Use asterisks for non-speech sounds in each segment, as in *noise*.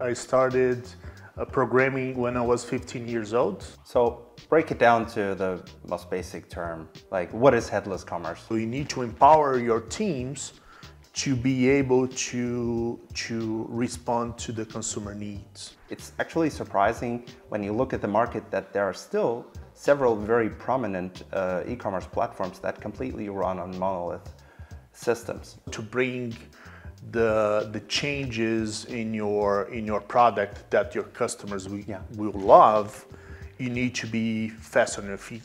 I started uh, programming when I was 15 years old. So break it down to the most basic term. Like what is headless commerce? So you need to empower your teams to be able to, to respond to the consumer needs. It's actually surprising when you look at the market that there are still several very prominent uh, e-commerce platforms that completely run on monolith systems. To bring the, the changes in your, in your product that your customers will, Yeah. will love, you need to be fast on your feet.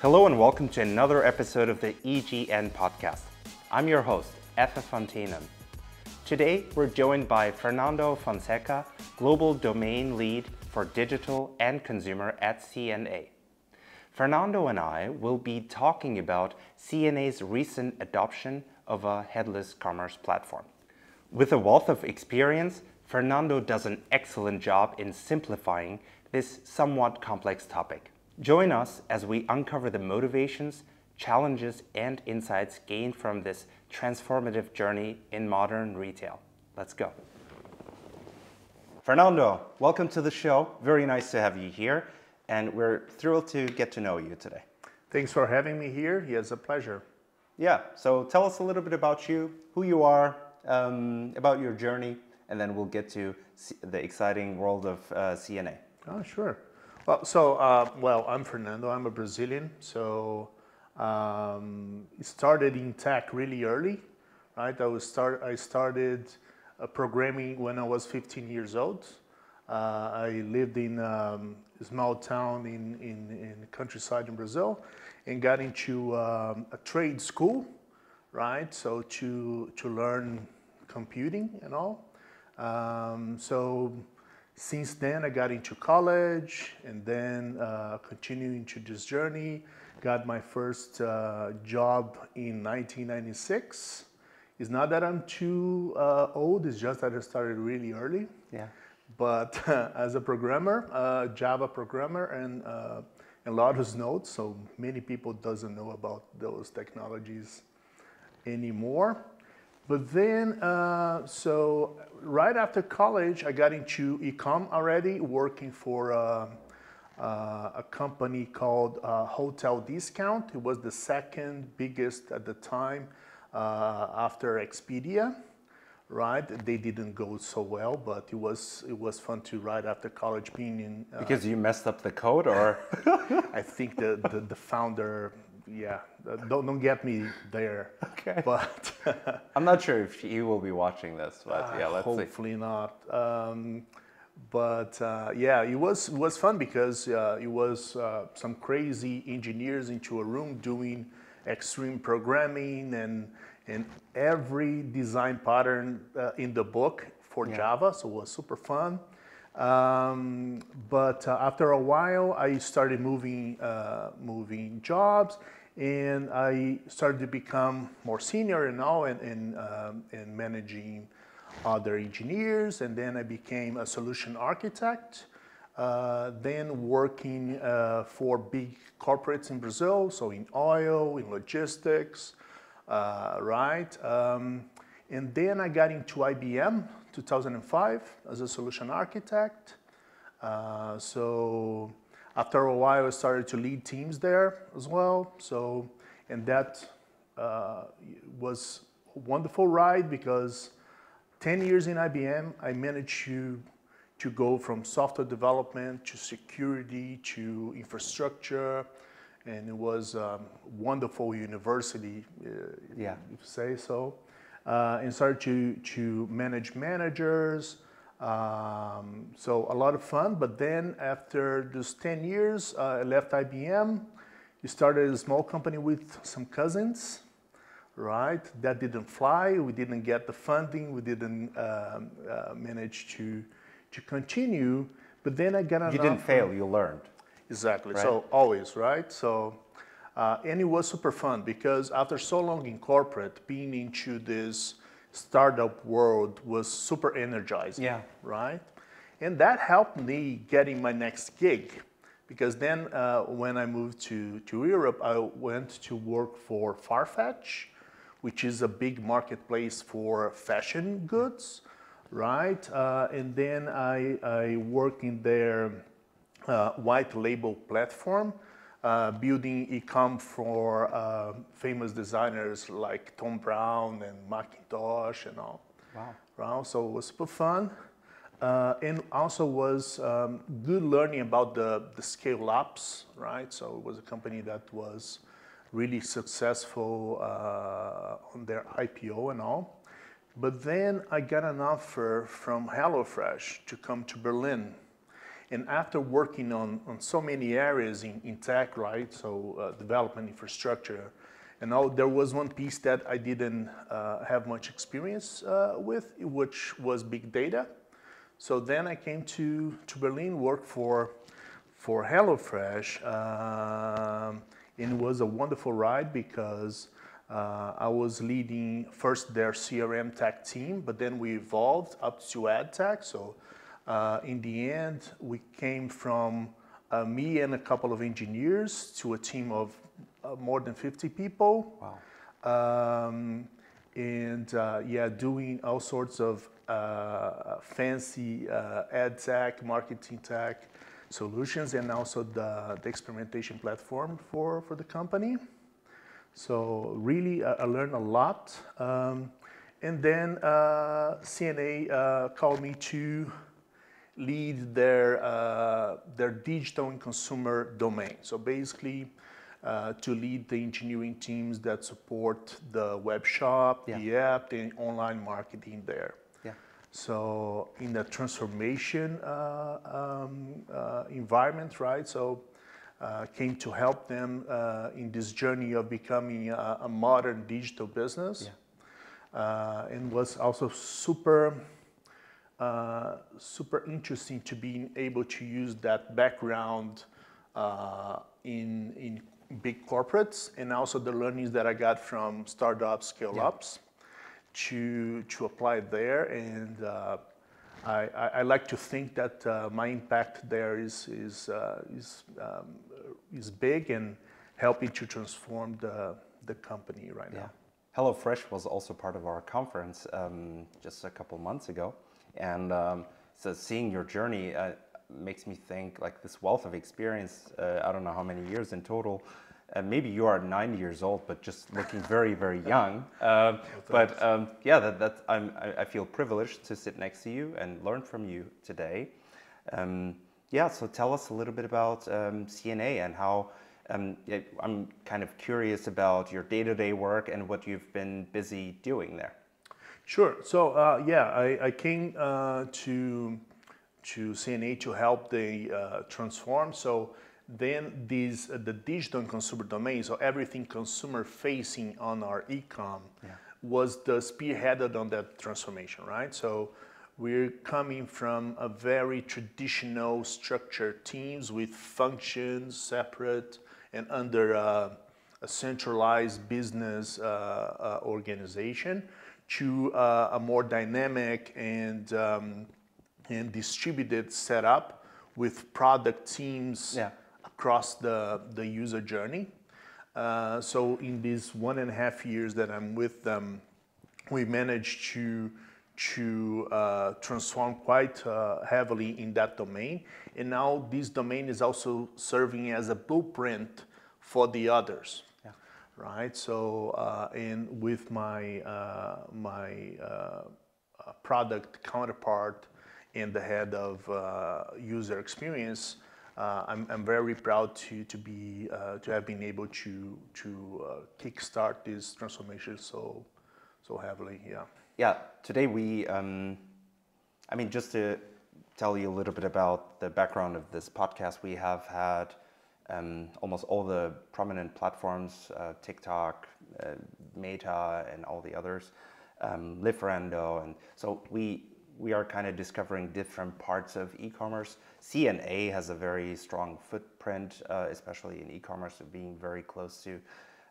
Hello and welcome to another episode of the EGN podcast. I'm your host, Efe von Thenen. Today we're joined by Fernando Fonseca, Global Domain Lead for Digital and Consumer at C&A. Fernando and I will be talking about C&A's recent adoption of a headless commerce platform. With a wealth of experience, Fernando does an excellent job in simplifying this somewhat complex topic. Join us as we uncover the motivations, challenges, and insights gained from this transformative journey in modern retail. Let's go. Fernando, welcome to the show. Very nice to have you here, and we're thrilled to get to know you today. Thanks for having me here. Yes, a pleasure. Yeah, so tell us a little bit about you, who you are, um, about your journey, and then we'll get to the exciting world of uh, C&A. Oh, sure. Well, so, uh, well, I'm Fernando. I'm a Brazilian. So, um, started in tech really early, right? I was start. I started uh, programming when I was 15 years old. Uh, I lived in um, a small town in, in, in the countryside in Brazil, and got into um, a trade school, right? So to to learn computing and all. Um, so since then, I got into college and then uh, continuing to this journey. Got my first uh, job in 1996. It's not that I'm too uh, old, it's just that I started really early. Yeah. But *laughs* as a programmer, uh, Java programmer, and, uh, and Lotus Notes, so many people doesn't know about those technologies anymore. But then, uh, so right after college, I got into ecom already, working for uh, uh, a company called uh, Hotel Discount. It was the second biggest at the time uh, after Expedia. Right, they didn't go so well, but it was it was fun to right after college being in. Uh, Because you messed up the code, or *laughs* I think the, the, the founder, yeah, uh, don't, don't get me there. Okay. *laughs* But *laughs* I'm not sure if he will be watching this, but yeah, let's see. hopefully not. Um, but uh, yeah, it was it was fun because uh, it was uh, some crazy engineers into a room doing extreme programming and and every design pattern uh, in the book for Java, so it was super fun. Um, but uh, after a while, I started moving uh, moving jobs, and I started to become more senior and all, and and, um, and managing other engineers, and then I became a solution architect. Uh, then working uh, for big corporates in Brazil, so in oil, in logistics, uh, right? Um, and then I got into IBM 2005 as a solution architect. Uh, so after a while, I started to lead teams there as well. So, and that uh, was a wonderful ride because 10 years in IBM, I managed to, to go from software development to security to infrastructure. And it was a wonderful university, uh, Yeah. if you say so. Uh, and started to, to manage managers. Um, so a lot of fun. But then after those 10 years, uh, I left IBM. We started a small company with some cousins right? That didn't fly. We didn't get the funding. We didn't um, uh, manage to to continue. But then I got You didn't fail, you learned. Exactly. Right. So always, right? So, uh, and it was super fun because after so long in corporate, being into this startup world was super energizing. Yeah. Right. and that helped me getting my next gig because then uh, when I moved to, to Europe, I went to work for Farfetch, which is a big marketplace for fashion goods, right? Uh, and then I, I worked in their uh, white label platform, uh, building e-com for uh, famous designers like Thom Browne and Mackintosh and all. Wow. Right? So it was super fun. Uh, and also was um, good learning about the, the scale ups, right? So it was a company that was really successful uh, on their IPO and all. But then I got an offer from HelloFresh to come to Berlin. And after working on, on so many areas in, in tech, right? So uh, development, infrastructure, and all, there was one piece that I didn't uh, have much experience uh, with, which was big data. So then I came to, to Berlin, worked for, for HelloFresh. Um, and it was a wonderful ride because uh, I was leading first their CRM tech team, but then we evolved up to ad tech. So uh, in the end, we came from uh, me and a couple of engineers to a team of uh, more than 50 people. Wow. Um, and uh, yeah, doing all sorts of uh, fancy uh, ad tech, marketing tech solutions, and also the, the experimentation platform for, for the company. So really, I learned a lot. Um, and then uh, C&A uh, called me to lead their, uh, their digital and consumer domain. So basically, uh, to lead the engineering teams that support the web shop, Yeah. the app, the online marketing there. Yeah. So in the transformation uh, um, uh, environment, right? So uh, came to help them uh, in this journey of becoming a, a modern digital business, uh, and was also super. Uh, super interesting to being able to use that background uh, in in big corporates and also the learnings that I got from startups, scale ups to to apply there and uh, I, I, like to think that uh, my impact there is is uh, is um, is big and helping to transform the the company right Yeah. now. HelloFresh was also part of our conference um, just a couple months ago, and um, so seeing your journey uh, makes me think like this wealth of experience. Uh, I don't know how many years in total. Uh, maybe you are 90 years old, but just looking very, very *laughs* young. Um, but um, yeah, that, that I'm, I I feel privileged to sit next to you and learn from you today. Um, yeah, so tell us a little bit about um, C&A and how. Um, I'm kind of curious about your day-to-day work and what you've been busy doing there. Sure. So uh, yeah, I, I came uh, to to C&A to help the uh, transform. So then these uh, the digital and consumer domain, so everything consumer facing on our ecom was the spearheaded on that transformation, right? So we're coming from a very traditional structured teams with functions separate and under uh, a centralized business uh, uh, organization to uh, a more dynamic and um, and distributed setup with product teams Yeah. Across the, the user journey. Uh, so in these one and a half years that I'm with them, we managed to to uh, transform quite uh, heavily in that domain, and now this domain is also serving as a blueprint for the others Yeah. right? So, uh, and with my uh, my uh, uh, product counterpart and the head of uh, user experience, uh, I'm, I'm very proud to to be uh, to have been able to to uh, kickstart this transformation so so heavily. Yeah. Yeah, today we, um, I mean, just to tell you a little bit about the background of this podcast, we have had um, almost all the prominent platforms, uh, TikTok, uh, Meta, and all the others, um, Lieferando, and so we we are kind of discovering different parts of e-commerce. C&A has a very strong footprint, uh, especially in e-commerce, being very close to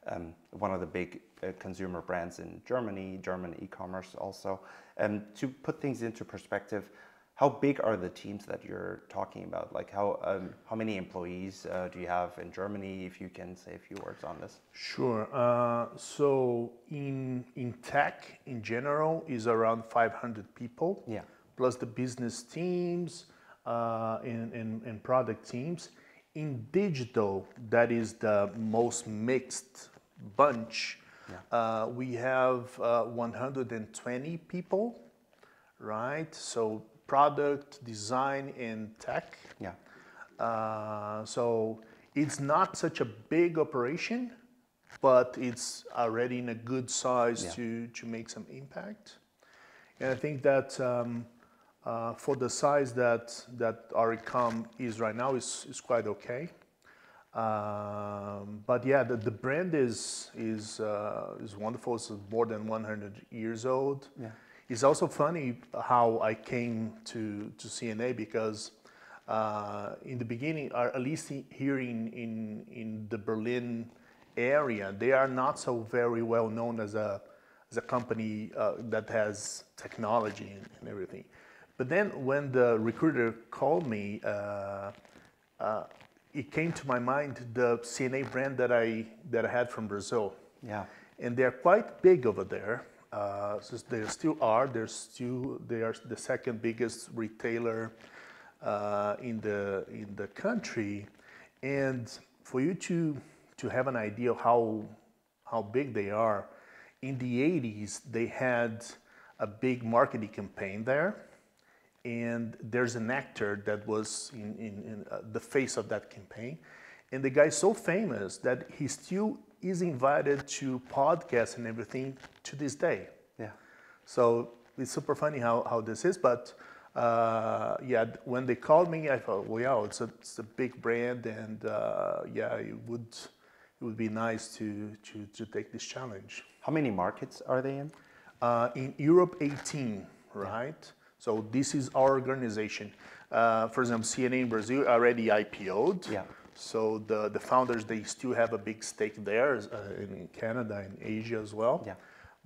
um, one of the big uh, consumer brands in Germany, German e-commerce also. Um, to put things into perspective, How big are the teams that you're talking about? Like how um, how many employees uh, do you have in Germany? If you can say a few words on this. Sure. Uh, so in in tech in general is around 500 people. Yeah. Plus the business teams uh, and, and, and product teams. In digital, that is the most mixed bunch. Yeah. Uh, we have uh, 120 people, right? So product, design, and tech. Yeah. Uh, so it's not such a big operation, but it's already in a good size Yeah. to, to make some impact. And I think that um, uh, for the size that, that our ecom is right now is, is quite okay. Um, but yeah, the, the brand is, is, uh, is wonderful. It's more than 100 years old. Yeah. It's also funny how I came to, to C&A because uh, in the beginning, or at least here in, in, in the Berlin area, they are not so very well known as a, as a company uh, that has technology and, and everything. But then when the recruiter called me, uh, uh, it came to my mind the C&A brand that I, that I had from Brazil Yeah. and they're quite big over there. Uh, so they still are. They're still they are the second biggest retailer uh, in the in the country. And for you to to have an idea of how how big they are, in the 80s they had a big marketing campaign there, and there's an actor that was in, in, in uh, the face of that campaign, and the guy's so famous that he still is invited to podcasts and everything to this day. Yeah. So it's super funny how, how this is, but uh, yeah, when they called me, I thought, well, yeah, it's a, it's a big brand, and uh, yeah, it would it would be nice to, to, to take this challenge. How many markets are they in? Uh, in Europe, 18, right? So this is our organization. Uh, for example, C&A in Brazil already IPO'd. Yeah. So the, the founders, they still have a big stake there uh, in Canada and Asia as well. Yeah.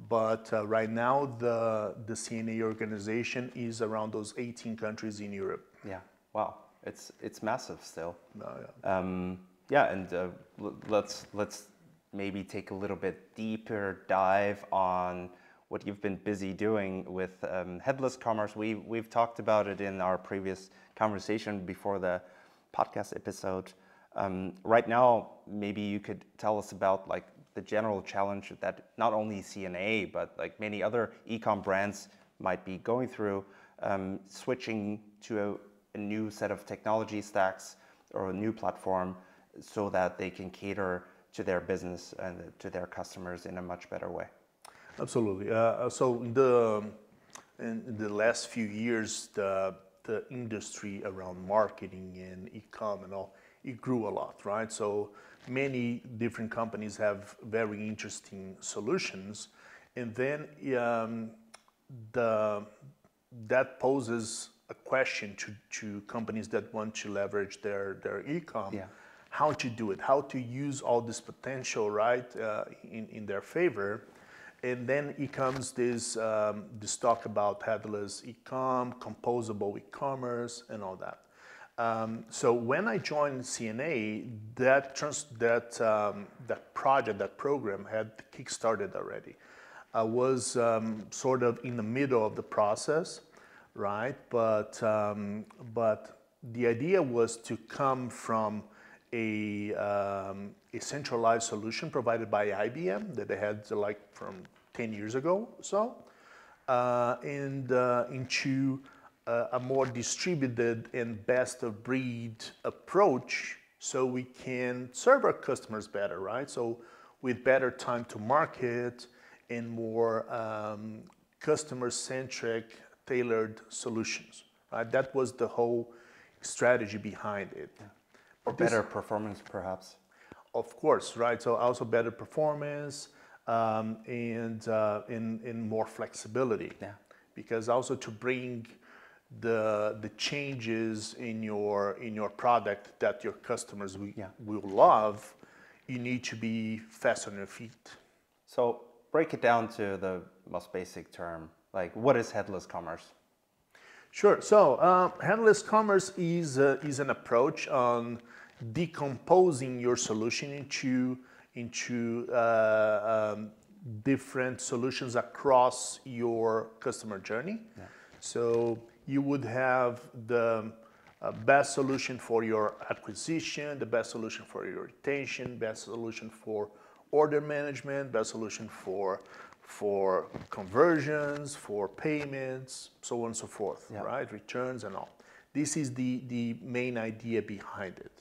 But uh, right now, the, the C&A organization is around those 18 countries in Europe. Yeah. Wow. It's it's massive still. Uh, yeah. Um, yeah, and uh, let's let's maybe take a little bit deeper dive on what you've been busy doing with um, headless commerce. We we've talked about it in our previous conversation before the podcast episode. Um, right now, maybe you could tell us about like the general challenge that not only C&A but like many other ecom brands might be going through, um, switching to a, a new set of technology stacks or a new platform so that they can cater to their business and to their customers in a much better way. Absolutely. Uh, so in the in the last few years, the the industry around marketing and e-com and all it grew a lot, right? So many different companies have very interesting solutions, and then um, the that poses a question to, to companies that want to leverage their their e-com Yeah. how to do it, how to use all this potential, right, uh, in, in their favor. And then it comes this, um, this talk about headless e-com, composable e-commerce, and all that. Um, so when I joined C&A, that, trans- that, um, that project, that program had kickstarted already. I was um, sort of in the middle of the process, right? But, um, but the idea was to come from a, um, a centralized solution provided by IBM that they had like from 10 years ago so, uh, and uh, into a more distributed and best of breed approach so we can serve our customers better, right? So with better time to market and more um, customer-centric, tailored solutions, right? That was the whole strategy behind it. Or This- better performance, perhaps. Of course, right? So also better performance um, and, uh, and, and more flexibility. Yeah. Because also to bring the, the changes in your, in your product that your customers will, Yeah. will love, you need to be fast on your feet. So break it down to the most basic term. Like, what is headless commerce? Sure. So uh, headless commerce is uh, is an approach on decomposing your solution into into uh, um, different solutions across your customer journey. Yeah. So you would have the uh, best solution for your acquisition, the best solution for your retention, best solution for order management, best solution for for conversions, for payments, so on and so forth, yeah. right? Returns and all. This is the, the main idea behind it.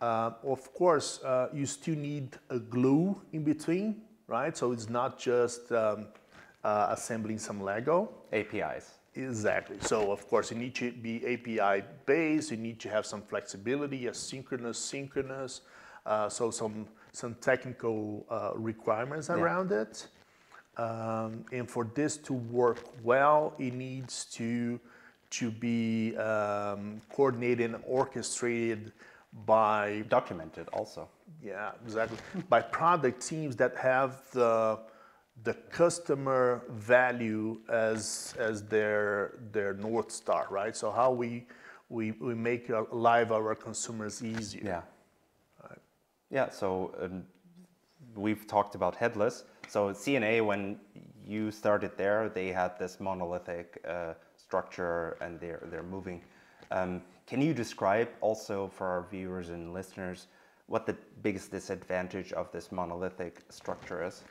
Uh, of course, uh, you still need a glue in between, right? So it's not just um, uh, assembling some Lego. APIs. Exactly. So of course, you need to be API based. You need to have some flexibility, asynchronous, synchronous. Uh, so some some technical uh, requirements yeah. around it. Um, and for this to work well, it needs to to be um, coordinated and orchestrated by documented also. Yeah, exactly. by product teams that have the the customer value as as their their north star, right? So how we we, we make live our consumers easier. Yeah. Right. Yeah. So um, we've talked about headless. So C&A, when you started there, they had this monolithic uh, structure, and they're they're moving. Um, can you describe also for our viewers and listeners what the biggest disadvantage of this monolithic structure is?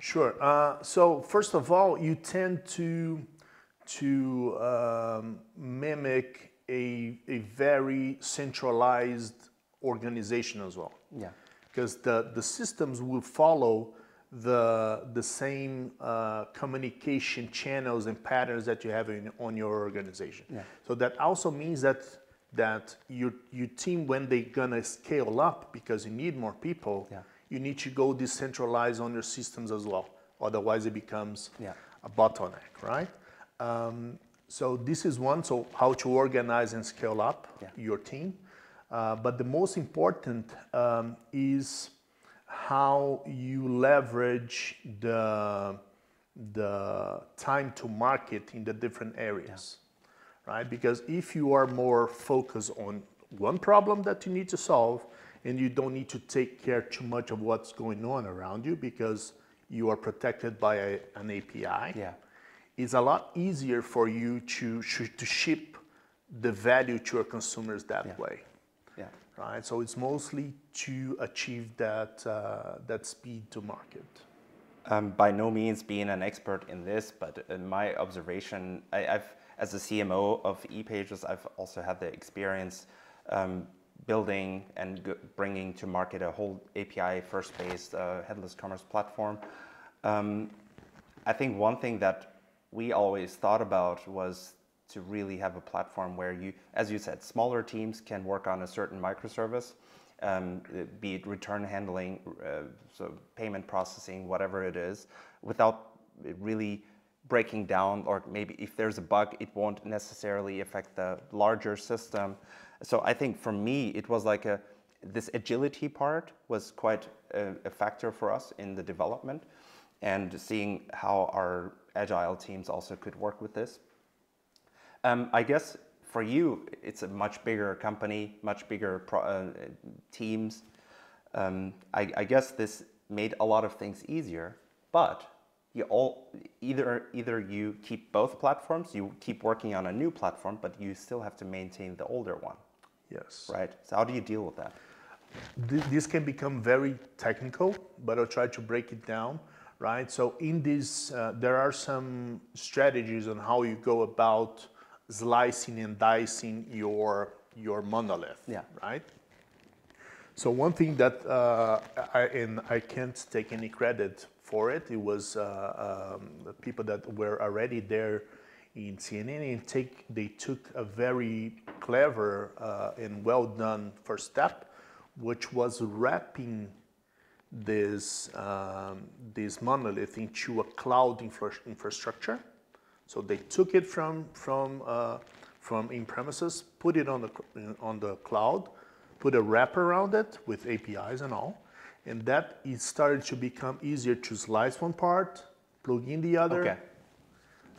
Sure. Uh, so first of all, you tend to to um, mimic a, a very centralized organization as well. Yeah. Because the, the systems will follow the, the same uh, communication channels and patterns that you have in, on your organization. Yeah. So that also means that that your, your team, when they're gonna scale up because you need more people, yeah you need to go decentralize on your systems as well. Otherwise, it becomes yeah. a bottleneck, right? Um, so this is one. So how to organize and scale up yeah. your team. Uh, but the most important um, is how you leverage the the time to market in the different areas, yeah. right? Because if you are more focused on one problem that you need to solve, and you don't need to take care too much of what's going on around you because you are protected by a, an API. Yeah. It's a lot easier for you to, to ship the value to your consumers that yeah. way. Yeah. Right. So it's mostly to achieve that uh, that speed to market. Um, by no means being an expert in this, but in my observation, I, have as a CMO of ePages, I've also had the experience um, building and bringing to market a whole API first-based uh, headless commerce platform. Um, I think one thing that we always thought about was to really have a platform where you, as you said, smaller teams can work on a certain microservice, um, be it return handling, uh, so payment processing, whatever it is, without really breaking down, or maybe if there's a bug, it won't necessarily affect the larger system. So I think for me, it was like a this agility part was quite a, a factor for us in the development, and seeing how our agile teams also could work with this. Um, I guess for you, it's a much bigger company, much bigger uh, teams. Um, I, I, guess this made a lot of things easier, but you all either either you keep both platforms, you keep working on a new platform, but you still have to maintain the older one. Yes. Right. So how do you deal with that? This can become very technical, but I'll try to break it down. Right. So in this, uh, there are some strategies on how you go about slicing and dicing your your monolith. Yeah. Right. So one thing that uh, I and I can't take any credit for it. It was uh, um, the people that were already there in CNN and take, they took a very clever uh, and well done first step, which was wrapping this, um, this monolith into a cloud infra infrastructure. So they took it from, from, uh, from in-premises, put it on the, on the cloud, put a wrap around it with APIs and all, and that it started to become easier to slice one part, plug in the other, okay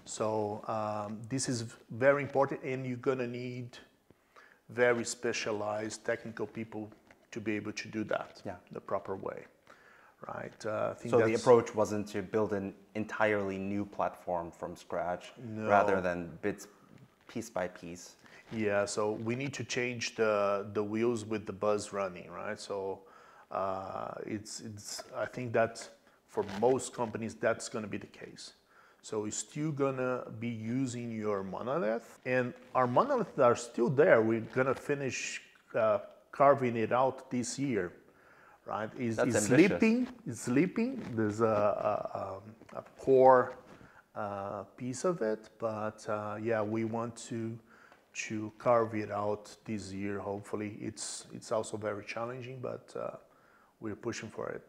So um, this is very important, and you're gonna need very specialized technical people to be able to do that Yeah. the proper way, right? Uh, I think So the approach wasn't to build an entirely new platform from scratch, rather than bits, piece by piece. Yeah, so we need to change the the wheels with the buzz running, right? So uh, it's it's I think that for most companies that's going to be the case. So you're still gonna be using your monolith, and our monoliths are still there. We're gonna finish uh, carving it out this year, right? It's, it's sleeping. It's sleeping. There's a, a, a, a core uh, piece of it, but uh, yeah, we want to to carve it out this year. Hopefully, it's it's also very challenging, but uh, we're pushing for it.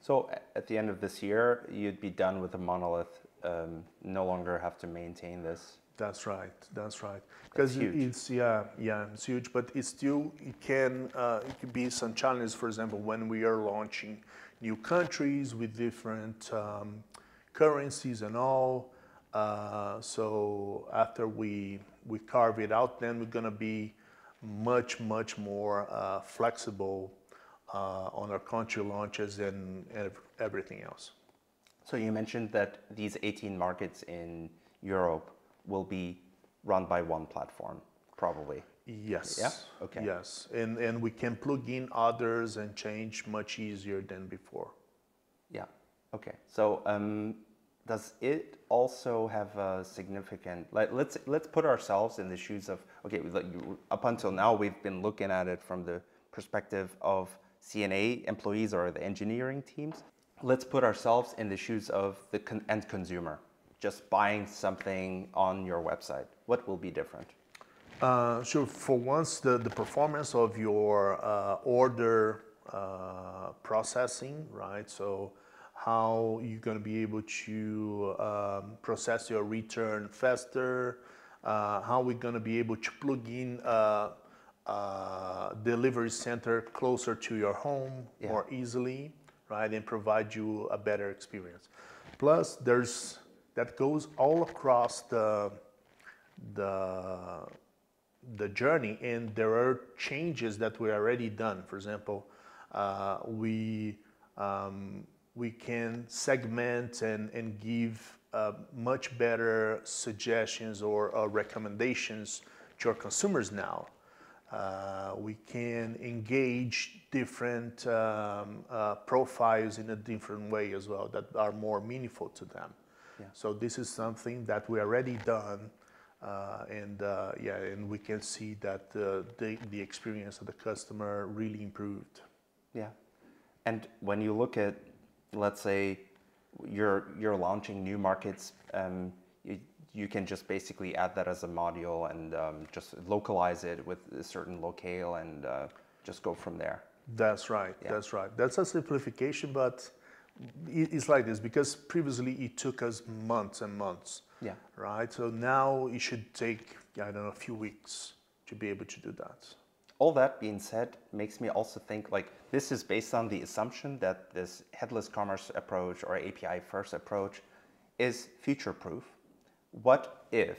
So at the end of this year, you'd be done with the monolith, um, no longer have to maintain this. That's right. That's right. Because it's yeah yeah it's huge, but it's still it can uh, it could be some challenges. For example, when we are launching new countries with different um, currencies and all. Uh, so after we we carve it out, then we're gonna be much much more uh, flexible uh, on our country launches and everything else. So you mentioned that these 18 markets in Europe will be run by one platform, probably. Yes. Yeah? Okay. Yes, and and we can plug in others and change much easier than before. Yeah. Okay. So um, does it also have a significant? Like, let's let's put ourselves in the shoes of. Okay, we- like, you- up until now we've been looking at it from the perspective of C&A employees or the engineering teams. Let's put ourselves in the shoes of the con- end consumer, just buying something on your website. What will be different? Uh, sure. For once, the, the performance of your uh, order uh, processing, right? So, how you're going to be able to um, process your return faster? Uh, how we're going to be able to plug in a, a delivery center closer to your home Yeah. more easily, right? And provide you a better experience. Plus, there's that goes all across the the the journey and there are changes that we already done for example uh, we um, we can segment and, and give uh, much better suggestions or, or recommendations to our consumers now uh, we can engage different um, uh, profiles in a different way as well that are more meaningful to them so this is something that we already done uh, and uh, yeah, and we can see that uh, the, the experience of the customer really improved. Yeah. And when you look at, let's say, you're you're launching new markets, um, you, can just basically add that as a module and um, just localize it with a certain locale and uh, just go from there. That's right. Yeah. That's right. That's a simplification, but it's like this because previously it took us months and months. Yeah. Right. So now it should take I don't know a few weeks to be able to do that. All that being said, makes me also think like this is based on the assumption that this headless commerce approach or API first approach is future proof. What if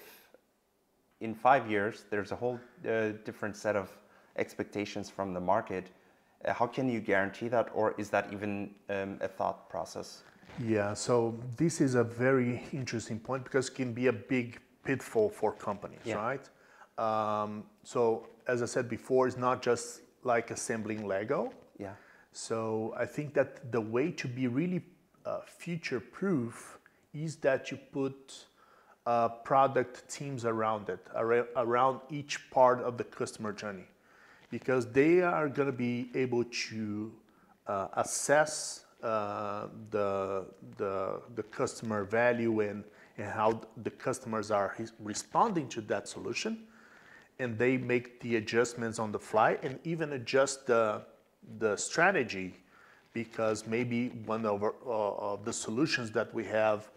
in five years there's a whole uh, different set of expectations from the market? Uh, how can you guarantee that, or is that even um, a thought process? Yeah, so this is a very interesting point because it can be a big pitfall for companies, Yeah. right? Um, so, as I said before, it's not just like assembling Lego. Yeah. So, I think that the way to be really uh, future proof is that you put uh, product teams around it, ar- around each part of the customer journey, because they are going to be able to uh, assess uh, the, the, the customer value and, and how the customers are responding to that solution. And they make the adjustments on the fly and even adjust the, the strategy because maybe one of, our, uh, of the solutions that we have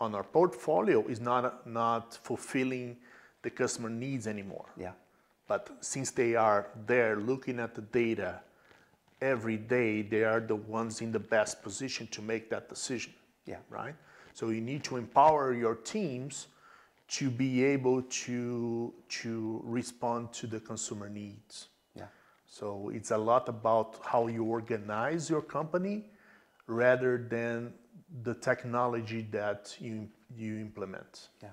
on our portfolio is not, not fulfilling the customer needs anymore. Yeah. But since they are there looking at the data every day, they are the ones in the best position to make that decision. Yeah. Right? So you need to empower your teams to be able to to respond to the consumer needs. Yeah. So it's a lot about how you organize your company rather than the technology that you you implement. Yeah.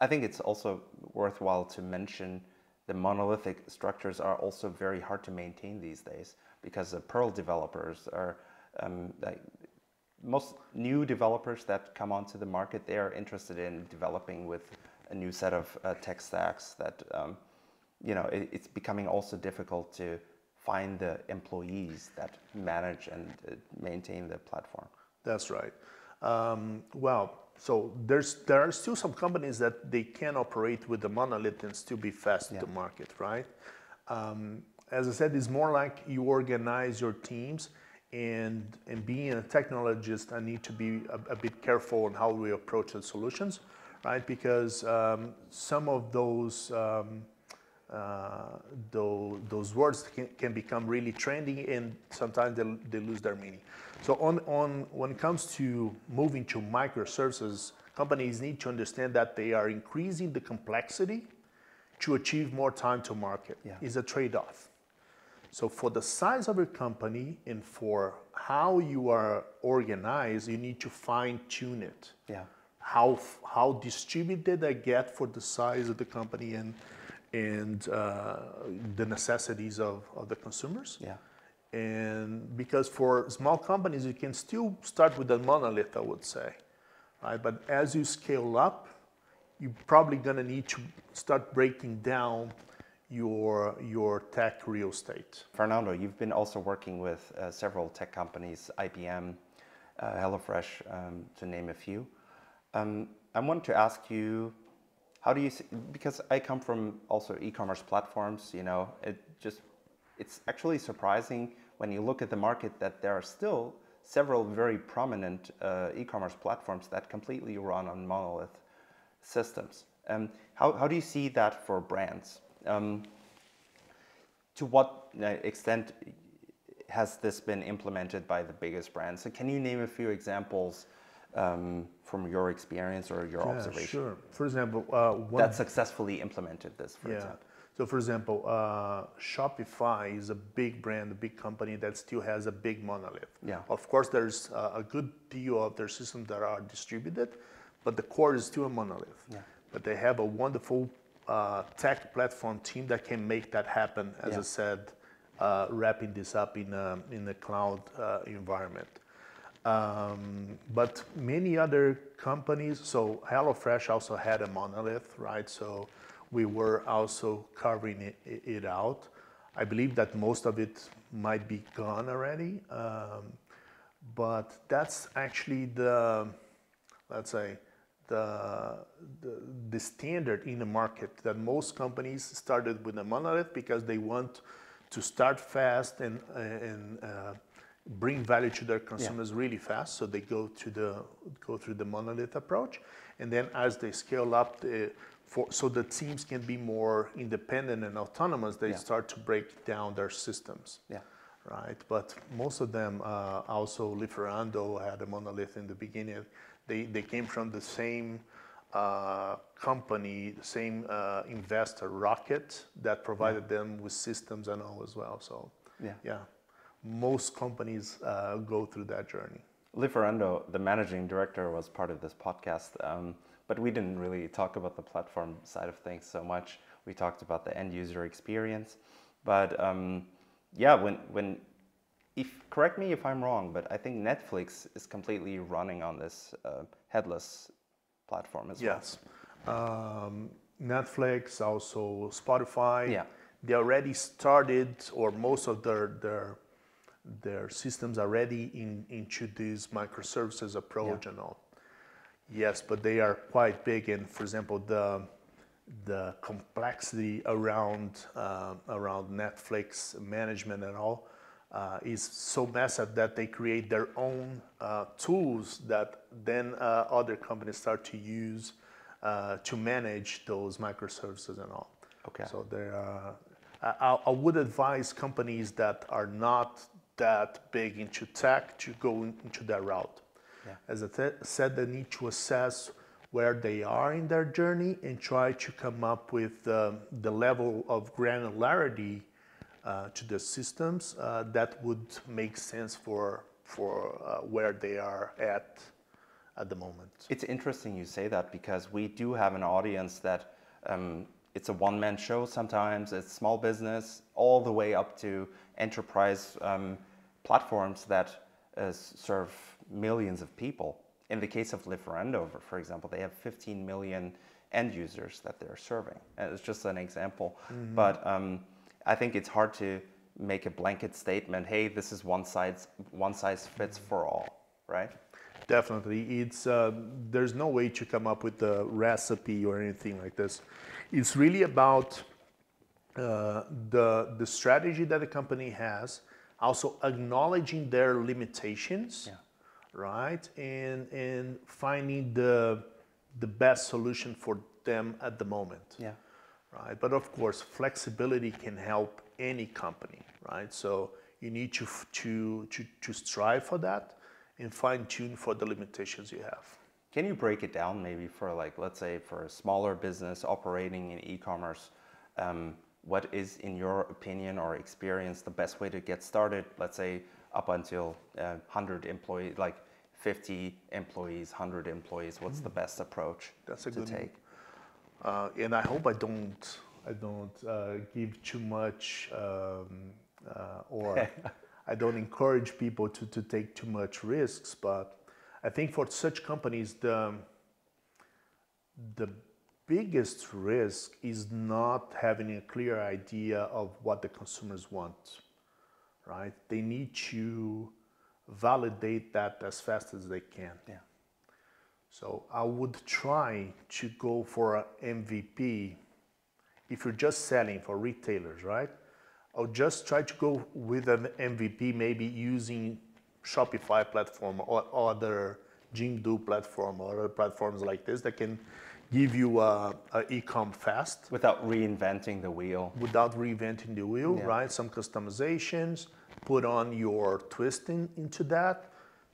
I think it's also worthwhile to mention the monolithic structures are also very hard to maintain these days because the Perl developers are um, like most new developers that come onto the market. They are interested in developing with a new set of uh, tech stacks that um, you know it, it's becoming also difficult to find the employees that manage and uh, maintain the platform. That's right. Um, well, so there's there are still some companies that they can operate with the monolith and still be fast Yeah. to market, right? Um, as I said, it's more like you organize your teams, and and being a technologist, I need to be a, a bit careful on how we approach the solutions, right? Because um, some of those. Uh, those, those words can, can become really trendy and sometimes they, they lose their meaning. So on, on when it comes to moving to microservices, companies need to understand that they are increasing the complexity to achieve more time to market. Yeah. It's a trade-off. So for the size of your company and for how you are organized, you need to fine tune it Yeah. how how distributed I get for the size of the company and and uh, the necessities of, of the consumers. Yeah. And because for small companies, you can still start with a monolith, I would say, right? But as you scale up, you're probably gonna need to start breaking down your your tech real estate. Fernando, you've been also working with uh, several tech companies, IBM, uh, HelloFresh, um, to name a few. Um, I want to ask you, how do you see, because I come from also e-commerce platforms, you know, it just, it's actually surprising when you look at the market that there are still several very prominent uh, e-commerce platforms that completely run on monolith systems. Um, how, how do you see that for brands? Um, to what uh, extent has this been implemented by the biggest brands? So can you name a few examples um, from your experience or your observation sure. For example, uh, one that successfully implemented this, for Yeah. example? So, for example, uh, Shopify is a big brand, a big company that still has a big monolith. Yeah. Of course, there's uh, a good deal of their systems that are distributed, but the core is still a monolith. Yeah. But they have a wonderful uh, tech platform team that can make that happen. As Yeah. I said, uh, wrapping this up in a, in a cloud uh, environment. Um, but many other companies, so HelloFresh also had a monolith, right? So we were also carving it, it out. I believe that most of it might be gone already, um, but that's actually the, let's say, the, the, the standard in the market that most companies started with a monolith because they want to start fast and, and uh, bring value to their consumers really fast. So they go to the go through the monolith approach, and then as they scale up, the, for, so the teams can be more independent and autonomous, they Yeah. start to break down their systems. Yeah. Right, but most of them uh, also Lieferando had a monolith in the beginning. They they came from the same uh, company, the same uh, investor, Rocket, that provided them with systems and all as well. So Yeah. yeah, most companies uh, go through that journey. Lieferando, the managing director, was part of this podcast, um, but we didn't really talk about the platform side of things so much. We talked about the end user experience, but um, yeah, when when if correct me if I'm wrong, but I think Netflix is completely running on this uh, headless platform as well. Yes, um, Netflix, also Spotify. Yeah. they already started, or most of their their their systems are ready in, into this microservices approach and all. Yes, but they are quite big, and for example, the the complexity around uh, around Netflix management and all uh, is so massive that they create their own uh, tools that then uh, other companies start to use uh, to manage those microservices and all. Okay. So there, uh, I- I would advise companies that are not that big into tech to go in- into that route. Yeah. As I said, they need to assess where they are in their journey and try to come up with um, the level of granularity uh, to the systems uh, that would make sense for for uh, where they are at at the moment. It's interesting you say that because we do have an audience that um, it's a one-man show sometimes. It's small business all the way up to enterprise um, platforms that uh, serve millions of people. In the case of Lieferando, for example, they have 15 million end users that they're serving. And it's just an example, mm-hmm. but um, I think it's hard to make a blanket statement. Hey, this is one size one size fits for all, right? Definitely, it's uh, there's no way to come up with a recipe or anything like this. It's really about uh, the the strategy that the company has, also acknowledging their limitations. Yeah right? And and finding the the best solution for them at the moment. Yeah. Right. But of course, flexibility can help any company, right? So you need to to to to strive for that and fine tune for the limitations you have. Can you break it down maybe for like let's say for a smaller business operating in e-commerce? Um, what is, in your opinion or experience, the best way to get started? Let's say up until uh, 100 employees, like 50 employees, 100 employees? What's the best approach That's a to good take? Uh, and I hope I don't I don't uh, give too much um, uh, or *laughs* I don't encourage people to, to take too much risks. But I think for such companies, the the biggest risk is not having a clear idea of what the consumers want. Right? They need to validate that as fast as they can. Yeah. So I would try to go for an MVP if you're just selling for retailers, right? I'll just try to go with an MVP, maybe using Shopify platform or other Jimdo platform or other platforms like this that can give you a, a e-com fast without reinventing the wheel. Without reinventing the wheel, yeah. right? Some customizations, put on your twist in, into that,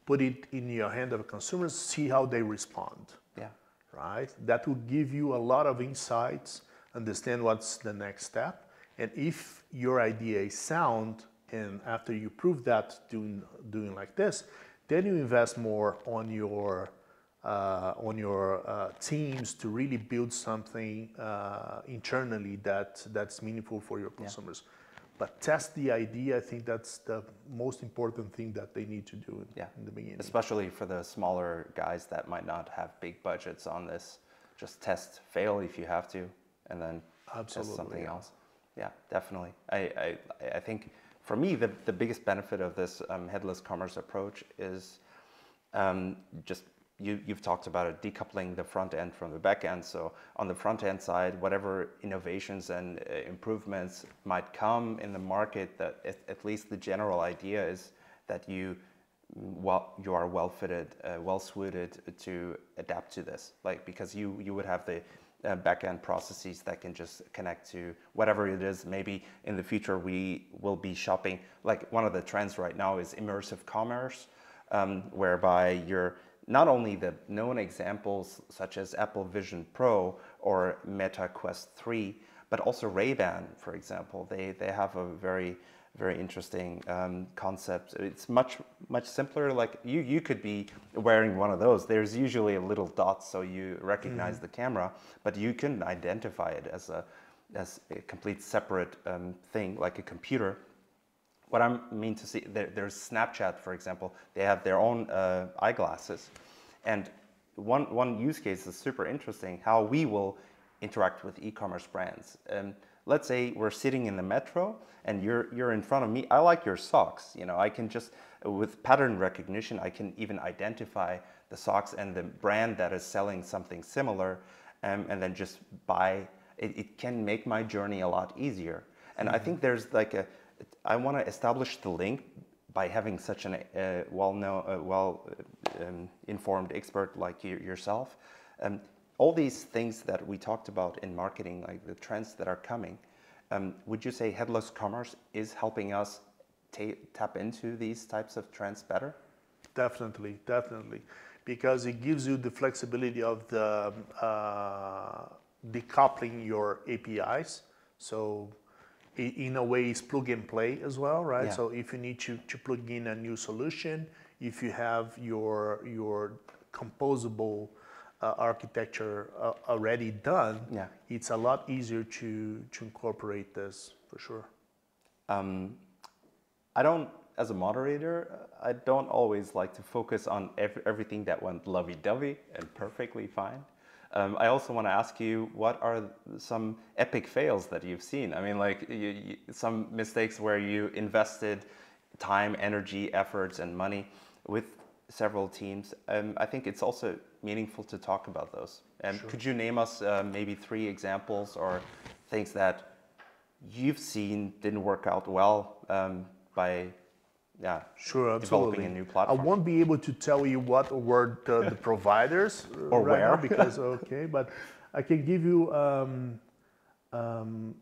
put it in your hand of consumers, see how they respond. Yeah. Right? That will give you a lot of insights, understand what's the next step. And if your idea is sound, and after you prove that doing, doing like this, then you invest more on your on your uh, teams to really build something uh, internally that that's meaningful for your consumers. Yeah but test the idea. I think that's the most important thing that they need to do in, yeah. in the beginning. Especially for the smaller guys that might not have big budgets on this. Just test, fail if you have to, and then Absolutely, test something else. Yeah, definitely. I, I, I think for me, the, the biggest benefit of this um, headless commerce approach is um, just you, you've talked about it, decoupling the front end from the back end. So on the front end side, whatever innovations and uh, improvements might come in the market, that at, at, least the general idea is that you well you are well fitted, uh, well suited to adapt to this. Like because you you would have the uh, backend processes that can just connect to whatever it is. Maybe in the future we will be shopping. Like one of the trends right now is immersive commerce, um, whereby you're not only the known examples such as Apple Vision Pro or Meta Quest 3, but also Ray-Ban, for example. They, they have a very, very interesting um, concept. It's much, much simpler. Like you, you could be wearing one of those. There's usually a little dot so you recognize mm. the camera, but you can identify it as a, as a complete separate um, thing, like a computer what I mean to see, there, there's Snapchat, for example. They have their own uh, eyeglasses. And one, one use case is super interesting, how we will interact with e-commerce brands. Um, let's say we're sitting in the metro and you're, you're in front of me. I like your socks. You know, I can just, with pattern recognition, I can even identify the socks and the brand that is selling something similar um, and then just buy. It, it can make my journey a lot easier. And mm-hmm. I think there's like a, I want to establish the link by having such an uh, well-known, uh, well-informed um, expert like you, yourself. Um, all these things that we talked about in marketing, like the trends that are coming, um, would you say headless commerce is helping us tap into these types of trends better? Definitely, definitely. because it gives you the flexibility of the uh, decoupling your APIs. So in a way, it's plug and play as well, right? Yeah. So if you need to, to plug in a new solution, if you have your your composable uh, architecture uh, already done, yeah. it's a lot easier to to incorporate this for sure. Um, I don't, as a moderator, I don't always like to focus on everything that went lovey-dovey and perfectly fine. Um, I also want to ask you, what are some epic fails that you've seen? I mean, like you, you, some mistakes where you invested time, energy, efforts, and money with several teams. Um, I think it's also meaningful to talk about those. And sure. could you name us uh, maybe three examples or things that you've seen didn't work out well um, by yeah, sure, absolutely. a new platform. I won't be able to tell you what were the, the *laughs* providers or right where because *laughs* okay, but I can give you. Um, um,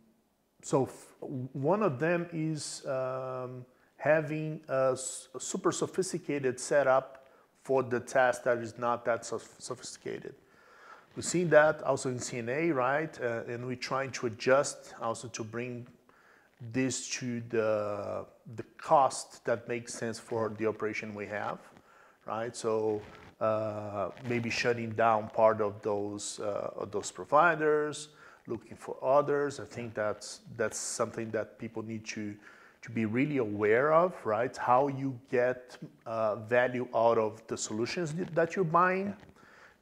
so one of them is um, having a, a, super sophisticated setup for the task that is not that so sophisticated. We've seen that also in C&A, right? Uh, and we're trying to adjust also to bring this to the, the cost that makes sense for the operation we have, right? So uh, maybe shutting down part of those, uh, of those providers, looking for others. I think that's, that's something that people need to, to be really aware of, right? How you get uh, value out of the solutions that you're buying. Yeah.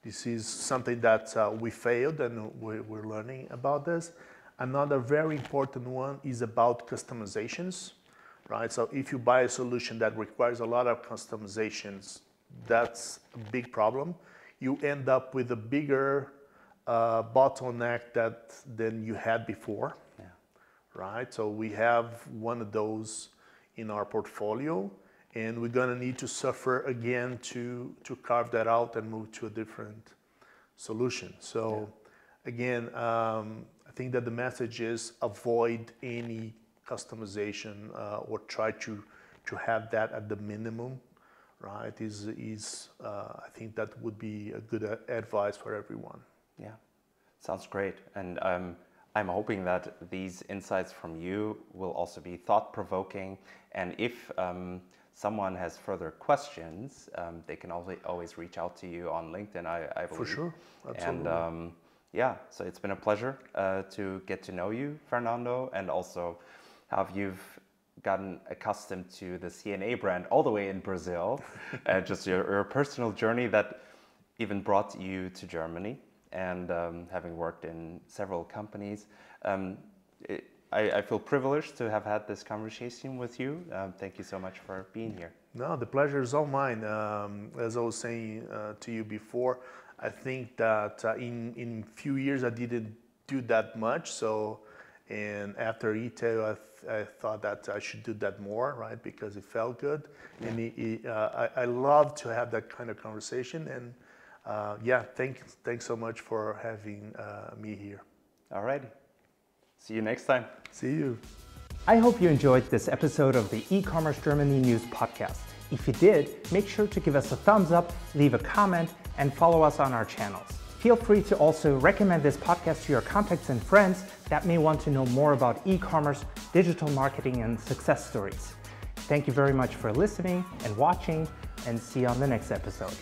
This is something that uh, we failed and we're, we're learning about this. Another very important one is about customizations, right? So if you buy a solution that requires a lot of customizations, that's a big problem. You end up with a bigger uh, bottleneck that than you had before, yeah. right? So we have one of those in our portfolio, and we're gonna need to suffer again to to carve that out and move to a different solution. So yeah. again, um, I think that the message is avoid any customization uh, or try to to have that at the minimum, right? Is is uh, I think that would be a good advice for everyone. Yeah, sounds great, and um, I'm hoping that these insights from you will also be thought provoking, and if um, someone has further questions, um, they can always always reach out to you on LinkedIn. I, I believe. For sure, absolutely. And, um, yeah, so it's been a pleasure uh, to get to know you, Fernando, and also how you've gotten accustomed to the C&A brand all the way in Brazil, and *laughs* just your, your, personal journey that even brought you to Germany, and um, having worked in several companies. Um, it, I, I, feel privileged to have had this conversation with you. Um, thank you so much for being here. No, the pleasure is all mine. Um, as I was saying uh, to you before, I think that uh, in in few years I didn't do that much. So, and after ITEL, I, th- I thought that I should do that more, right? Because it felt good, yeah. and it, it, uh, I, I love to have that kind of conversation. And uh, yeah, thanks thanks so much for having uh, me here. All right, see you next time. See you. I hope you enjoyed this episode of the e-commerce Germany News podcast. If you did, make sure to give us a thumbs up, leave a comment, and follow us on our channels. Feel free to also recommend this podcast to your contacts and friends that may want to know more about e-commerce, digital marketing, and success stories. Thank you very much for listening and watching, and see you on the next episode.